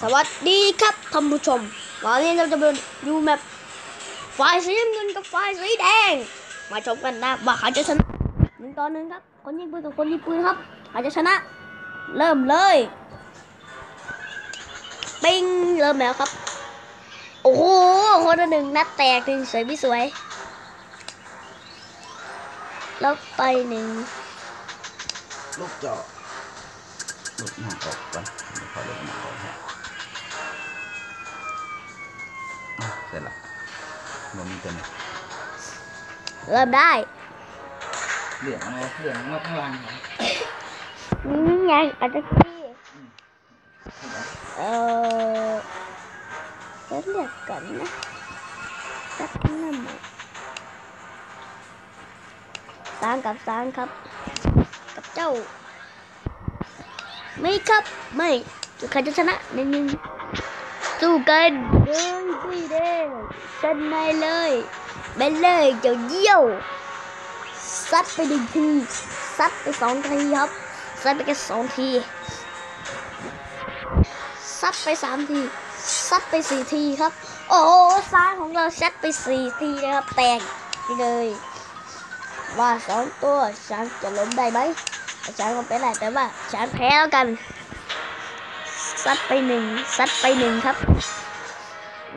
สวัสดีครับท่านผู้ชม วันนี้เราจะมาดูแมปไฟสีน้ำเงินกับไฟสีแดง มาชมกันนะว่าใครจะชนะหนึ่งต่อหนึ่งครับ คนยิงปืนกับคนยิงปืนครับใครจะชนะ เริ่มเลยปิ้งเริ่มแล้วครับ โอ้โหคนละหนึ่งนัดแตกหนึ่งสวยไม่สวย แล้วไปหนึ่งลูกจาะลูกหน้าออกก่อนเดี๋ยวขอลูกหน้าออกฮะอะ เสร็จละมันมีตัวนี้เริ่มได้ เหลืองเอาเหลืองมาข้างล่างเหรอนี่ไงอาจจะกี้เออจะเรียกกันนะสักนั่นหน่อยสางกับสางครับ กับเจ้า ไม่ครับ ไม่ใครจะชนะหนึ่งหนึ่ง สู้กันเลยสิเด้ชนะเลยเป็นเลยเจ้าเยี่ยวซัดไปหนึ่งทีซัดไปสองทีครับซัดไปแค่สองทีซัดไปสามทีซัดไปสี่ทีครับ โอ้โหซ้ายของเราซัดไปสี่ทีนะครับแตกไปเลย ว่าสองตัวช้างจะล้มได้ไหมช้างก็เป็นแต่ว่าช้างแพ้แล้วกัน ซัดไปหนึ่งซัดไปหนึ่งครับ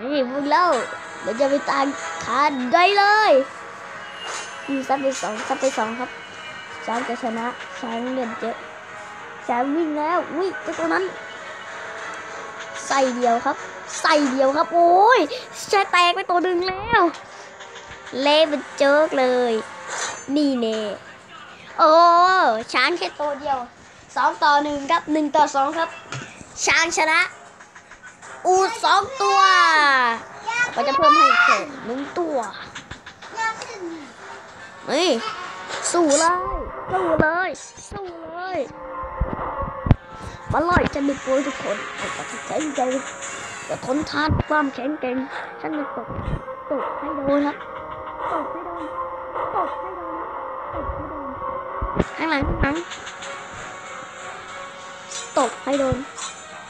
นี่พวกเราเดี๋ยวจะไปตามคานได้เลยนี่ซัดไปสองซัดไปสองครับช้างจะชนะช้างเลือดเยอะช้างวิ่งแล้ววิ่งเจ้าตัวนั้น ใส่เดียวครับ ใส่เดียวครับ โอ้ยชายแตกไปตัวหนึ่งแล้วเละเป็นเจิกเลย นี่เน่โอ้ช้างแค่ตัวเดียวสองต่อหนึ่งครับหนึ่งต่อสองครับ ช้างชนะ อูดสองตัวก็จะเพิ่มให้แค่หนึ่งตัวนี่สู้เลย สู้เลย สู้เลยมาลอยจะมีโปรยทุกคนเอาแต่ที่แข็งใจจะทนทานความแข็งแกร่งฉันจะตกตกให้โดนครับตกให้โดนตกให้โดนตกให้โดนข้างหลังข้างหลังตกให้โดน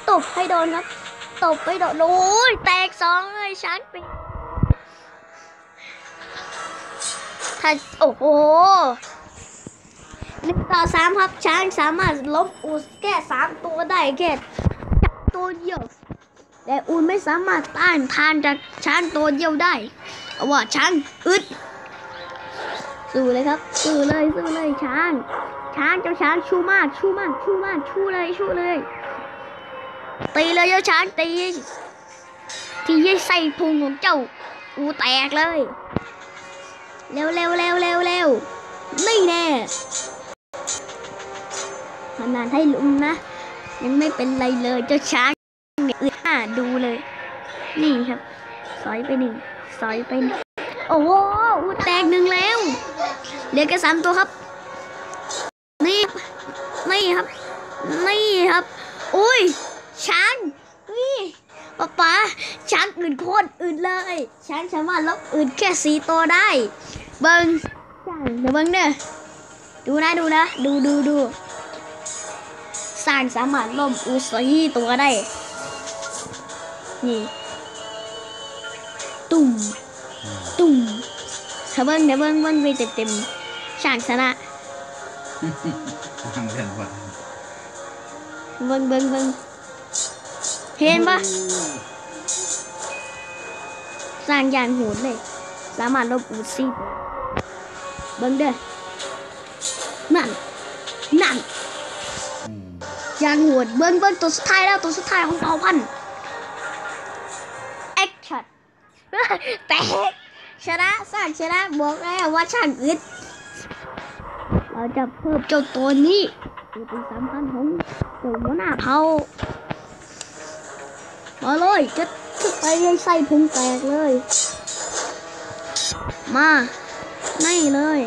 ตกให้โดนครับ ตบให้โดนโอ้ยแตกสองเลยช้างปีถ้าโอ้โหหนึ่งต่อสามครับช้างสามารถลบอูแค่สามตัวได้แค่ตัวเดียวแต่อูไม่สามารถต้านทานจากช้างตัวเดียวได้เพราะว่าช้างอึดสู้เลยครับสู้เลยสู้เลยช้างช้างเจ้าช้างชูมากชูมากชูมากชูเลยชูเลย ตีเลยเจ้าช้างตีที่ยี่ใส่พุงของเจ้าอูแตกเลย เร็วเร็วเร็วเร็วเร็วนี่แน่ขนาดให้ลุงนะ ยังไม่เป็นไรเลยเจ้าช้างเนี่ยอึดห้าดูเลย นี่ครับสอยไปหนึ่งสอยไปหนึ่งโอ้โหอูแตกหนึ่งแล้วเหลือแค่สามตัวครับ นี่ นี่ครับ นี่ครับ อุ้ย ช้างนี่ป๊าป๊าช้างอื่นโคตรอื่นเลยช้างสามารถลบอื่นแค่สี่ตัวได้ เบิ้งช้างเดี๋ยวเบิ้งเด้อดูนะดูนะ ดูดูดูสร้างสามารถล่มอุสีตัวได้ นี่ ตุ่มตุ่มถ้าเบิ้งเดี๋ยวเบิ้งเบิ้งไปเต็มเต็มๆช่างชนะทางเรื่องว่าเบิ้งเบิ้งเบิ้ง เห็นปะสร้างยางโหดเลย สามารถลบอุสีเบิ้งเด้อนั่น นั่นยางโหดเบิ้งเบิ้งตัวสุดท้ายแล้วตัวสุดท้ายของเผ่าพันธุ์แอคชั่นแตกชนะสร้างชนะบอกแล้วว่าช่างอึดเราจะเพิ่มเจ้าตัวนี้เป็นสำคัญของเจ้าหัวหน้าเผ่า มาเลยจะไปให้ไส้พุงแตกเลย มา ไม่เลย